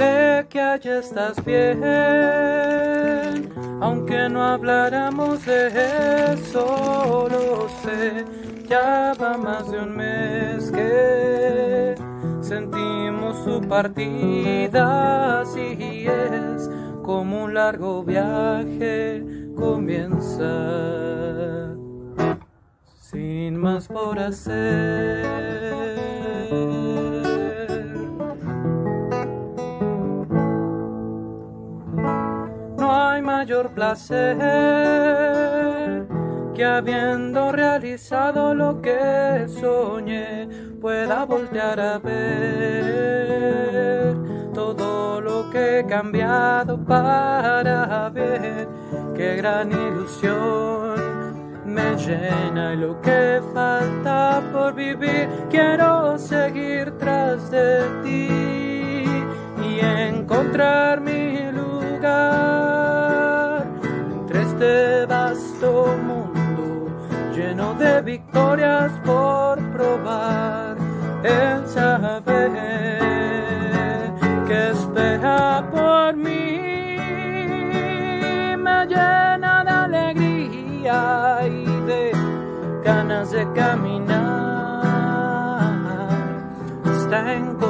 Sé que allá estás bien, aunque no habláramos de eso, lo sé. Ya va más de un mes que sentimos su partida, así es como un largo viaje comienza sin más por hacer. Mayor placer que habiendo realizado lo que soñé pueda voltear a ver todo lo que he cambiado para ver qué gran ilusión me llena y lo que falta por vivir. Quiero seguir tras de ti victorias por probar. El saber que espera por mí. Me llena de alegría y de ganas de caminar. Hasta encontrar